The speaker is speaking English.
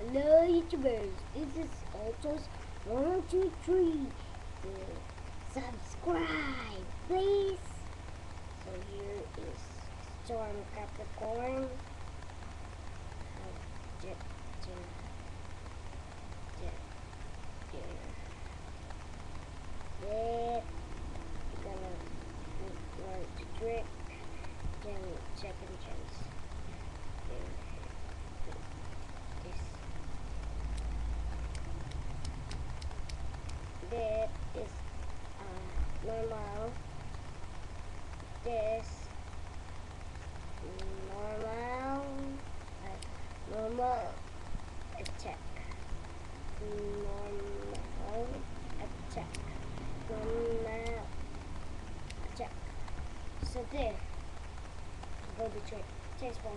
Hello YouTubers, this is Alltoys 123. Subscribe, please. So here is Storm Capricorne. Uh. Jet. Gonna learn to trick. Then second chance. There. This. That is uh, normal. This normal. Uh, normal attack. Normal attack. Normal attack. So there. Go. Thanks for